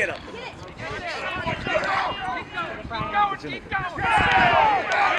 Get up. Keep going, keep going.